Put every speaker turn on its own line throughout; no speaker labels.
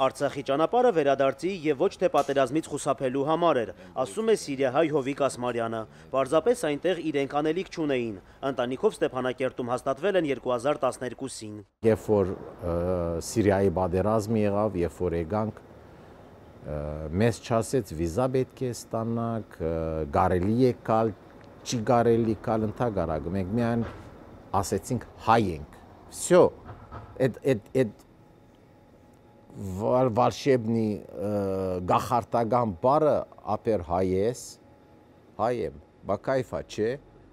Արցախի ճանապարհը վերադարձի եւ ոչ թե պատերազմից խուսափելու համար էր, ասում է Սիրիահայ Հովիկ Ասմարյանը։ Պարզապես այնտեղ իրենք անելիք չունեին։ Ընտանիքով Ստեփանակերտում հաստատվել են 2012-ին։
Երբ որ Սիրիայի պատերազմը եղավ, երբ որ եկանք մեզ չասեց վիզա պետք է ստանաք, կարելի է կալ, չի կարելի կալ ընդհանրակ։ Մենք միայն ասեցինք հայ ենք։ Всё։ Այդ այդ այդ վարշեբնի գախարտական բառը ապեր հայես, հայ եմ, բա կայֆա, չէ՞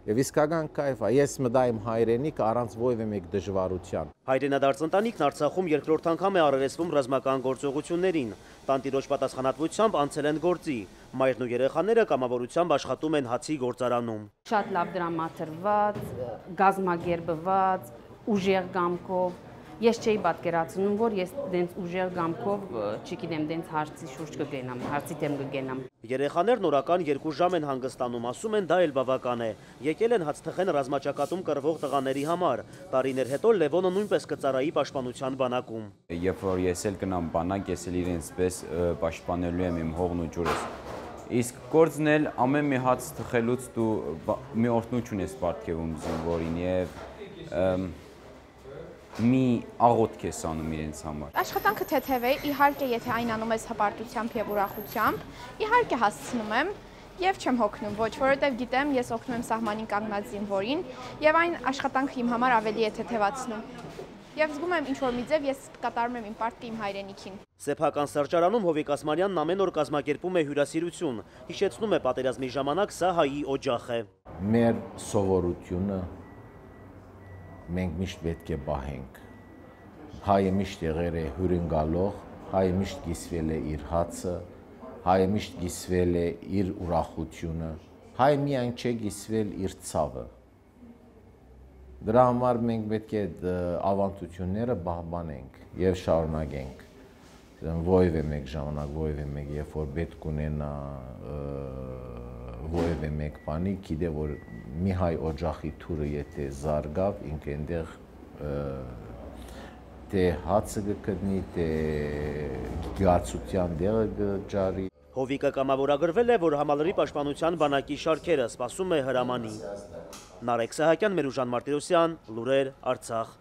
Եվ իսկական կայֆ է, ես մտա իմ հայրենիք առանց ովևէ մեկ դժվարության։
Հայրենադարձ ընտանիքն Արցախում երկրորդ անգամ է առերեսվում ռազմական գործողություններին։ Տանտիրոջ պատասխանատվությամբ անցել են գործի։ Մայրն ու երեխաները կամավորությամբ աշխատում են հացի գործարանում։
Շատ լավ դրամատրված, գազմագերբված, ուժեղ գամքով Ես չէի պատկերացնում, որ ես դենց ուժեղ գամքով, չգիտեմ, դենց հարցի շուրջ կգենամ, հարցի դեմ կգենամ։
Երեխաներն օրական 2 ժամ են հանգստանում, ասում են դա էլ բավական է։ Եկել են հացթխեն ռազմաճակատում կռվող տղաների համար։ Տարիներ հետո Լևոնը նույնպես կծառայի պաշտպանության բանակում։
Երբ որ ես էլ գնամ բանակ, ես էլ իրենց պես պաշտպանելու եմ իմ հողն ու ջուրս։ Իսկ գործն էլ ամեն մի հաց թխելուց դու մի օրտնություն ես պատկերում զինվորին եւ մի աղոթք ես անում իրենց համար։
Աշխատանքը թեթև է, իհարկե, եթե այն անում ես հպարտությամբ եւ ուրախությամբ, իհարկե հասցնում եմ եւ չեմ հոգնում ոչ, որովհետեւ գիտեմ, ես օգնում եմ սահմանին կանգնած զինվորին եւ այն աշխատանքը իմ համար ավելի է թեթևացնում եւ զգում եմ ինչ որ մի ձև ես կատարում եմ իմ պարտքը իմ հայրենիքին։
Սեփական սրճարանում Հովիկ Ասմանյանն ամեն օր կազմակերպում է հյուրասիրություն։ Հիշեցնում է պատերազմի ժամանակ սա հայի օջախ է։
Մեր սովորությունը մենք միշտ պետք է բահենք։ Հայը միշտ եղել է հյուրընկալող, հայը միշտ գիսվել է իր հացը, հայը միշտ գիսվել է իր ուրախությունը, հայը միայն չէ գիսվել իր ցավը։ Դրա համար մենք պետք է ավանդությունները բահբանենք եւ շարունակենք ովևէ մեկ ժամանակ, ովևէ մեկ երբ որ պետք ունենա որևէ մեկ բանի, գիտե որ մի հայ օջախի թուրը եթե զարգավ, ինքը այնտեղ թե հացը կգտնի, թե գացության դեղը կջարի։
Հովիկը կամավորագրվել է, որ համալրի պաշտպանության բանակի շարքերը սպասում է հրամանի։ Նարեկ Սահակյան, Մերուժան Մարտիրոսյան, Լուրեր, Արցախ։